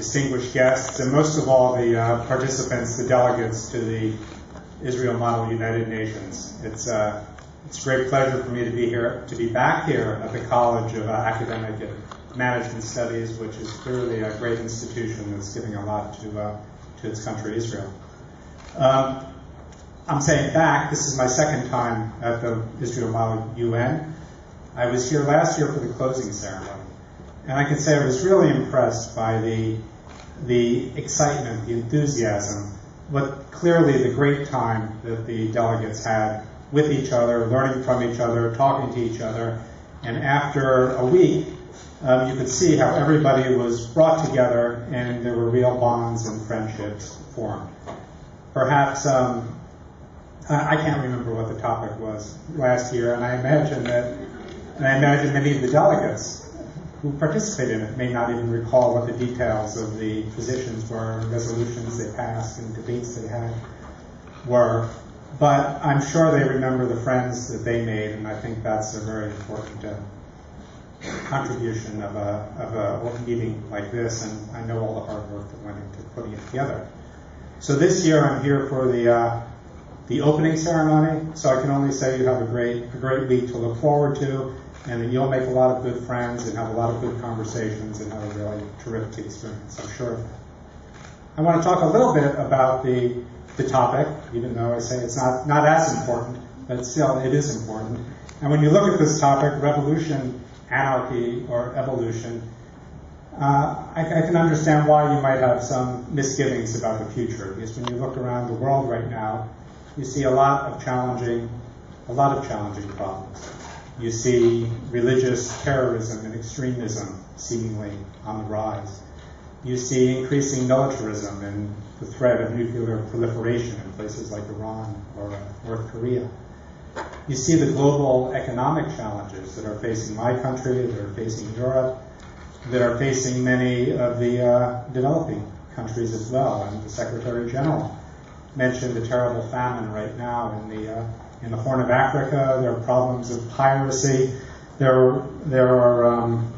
distinguished guests, and most of all the uh, participants, the delegates to the Israel Model United Nations. It's, uh, it's a great pleasure for me to be here, to be back here at the College of uh, Academic and Management Studies, which is clearly a great institution that's giving a lot to, uh, to its country, Israel. Um, I'm saying back, this is my second time at the Israel Model UN. I was here last year for the closing ceremony, and I can say I was really impressed by the, the excitement, the enthusiasm, but clearly the great time that the delegates had with each other, learning from each other, talking to each other, and after a week, um, you could see how everybody was brought together and there were real bonds and friendships formed. Perhaps um, I can't remember what the topic was last year, and I imagine that, and I imagine many of the delegates who participated in it may not even recall what the details of the positions were, resolutions they passed, and debates they had were. But I'm sure they remember the friends that they made, and I think that's a very important uh, contribution of a, of a meeting like this, and I know all the hard work that went into putting it together. So this year I'm here for the uh, the opening ceremony, so I can only say you have a great a great week to look forward to, and that you'll make a lot of good friends and have a lot of good conversations and have a really terrific experience. I'm sure. I want to talk a little bit about the the topic, even though I say it's not not as important, but still it is important. And when you look at this topic, revolution, anarchy, or evolution, uh, I, I, can understand why you might have some misgivings about the future. Because when you look around the world right now, you see a lot of challenging, a lot of challenging problems. You see religious terrorism and extremism seemingly on the rise. You see increasing militarism and the threat of nuclear proliferation in places like Iran or North Korea. You see the global economic challenges that are facing my country, that are facing Europe, that are facing many of the uh, developing countries as well. And the Secretary General mentioned the terrible famine right now in the uh, in the Horn of Africa. There are problems of piracy. There there are um,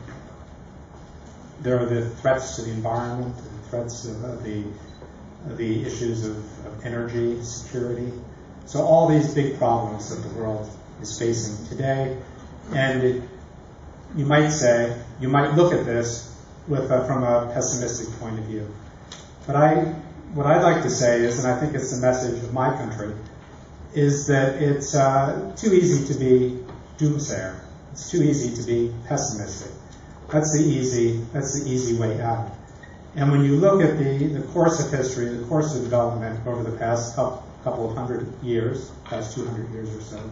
there are the threats to the environment, the threats of uh, the the issues of, of energy security. So all these big problems that the world is facing today, and it, you might say you might look at this with a, from a pessimistic point of view. But I what I'd like to say is, and I think it's the message of my country, is that it's uh, too easy to be doomsayer. It's too easy to be pessimistic. That's the easy. That's the easy way out. And when you look at the, the course of history, the course of development over the past couple, couple of hundred years, past 200 years or so,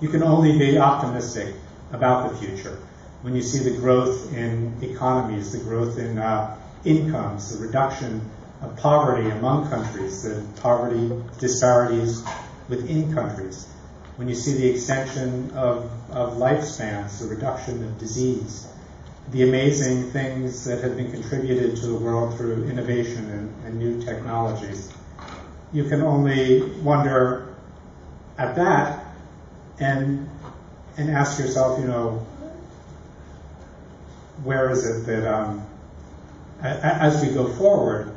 you can only be optimistic about the future. When you see the growth in economies, the growth in uh, incomes, the reduction of poverty among countries, the poverty disparities within countries, when you see the extension of, of lifespans, the reduction of disease, the amazing things that have been contributed to the world through innovation and, and new technologies, you can only wonder at that and and ask yourself, you know, where is it that um, as we go forward,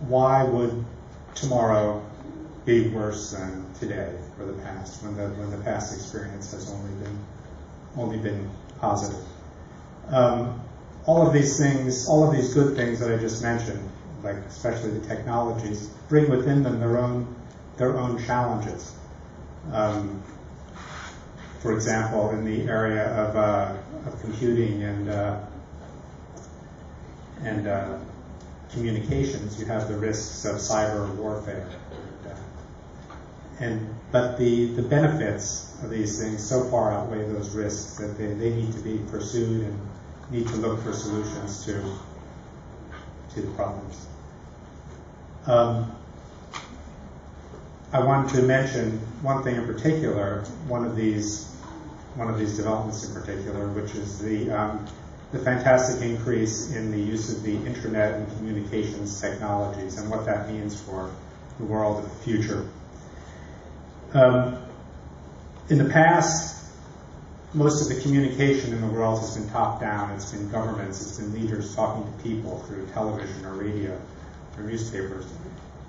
why would tomorrow be worse than today or the past when the when the past experience has only been only been positive. Um, all of these things, all of these good things that I just mentioned, like especially the technologies, bring within them their own their own challenges. Um, for example, in the area of, uh, of computing and uh, and uh, communications, you have the risks of cyber warfare. And but the, the benefits of these things so far outweigh those risks that they, they need to be pursued and need to look for solutions to to the problems. Um, I wanted to mention one thing in particular, one of these one of these developments in particular, which is the um, the fantastic increase in the use of the internet and communications technologies and what that means for the world of the future. Um, in the past, most of the communication in the world has been top down. It's been governments, it's been leaders talking to people through television or radio or newspapers.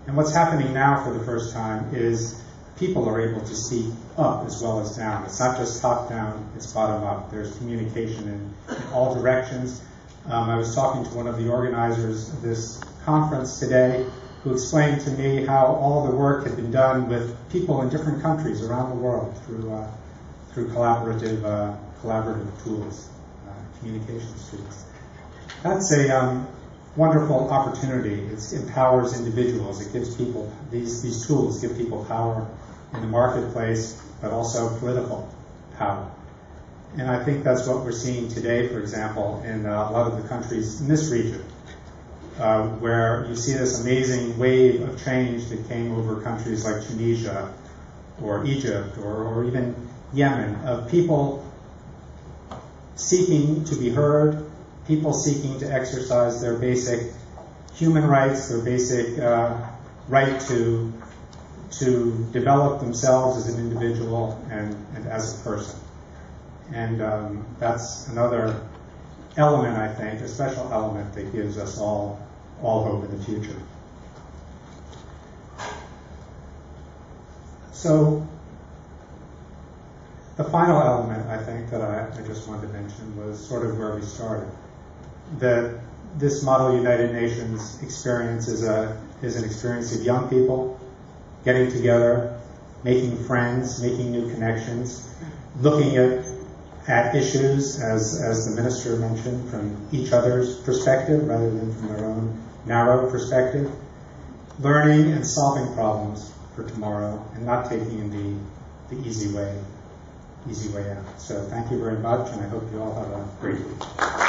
And what's happening now for the first time is people are able to see up as well as down. It's not just top down, it's bottom up. There's communication in, in all directions. Um, I was talking to one of the organizers of this conference today who explained to me how all the work had been done with people in different countries around the world through, uh, through collaborative, uh, collaborative tools, uh, communication tools. That's a um, wonderful opportunity. It empowers individuals. It gives people, these, these tools give people power in the marketplace, but also political power. And I think that's what we're seeing today, for example, in uh, a lot of the countries in this region, uh, where you see this amazing wave of change that came over countries like Tunisia or Egypt or, or even Yemen, of people seeking to be heard, people seeking to exercise their basic human rights, their basic uh, right to to develop themselves as an individual and, and as a person. And um, that's another element, I think, a special element that gives us all all hope in the future. So the final element, I think, that I, I just wanted to mention was sort of where we started. That this Model United Nations experience is, a, is an experience of young people getting together, making friends, making new connections, looking at, at issues, as, as the minister mentioned, from each other's perspective rather than from their own narrow perspective, learning and solving problems for tomorrow and not taking the, the easy way, easy way out. So thank you very much, and I hope you all have a great week.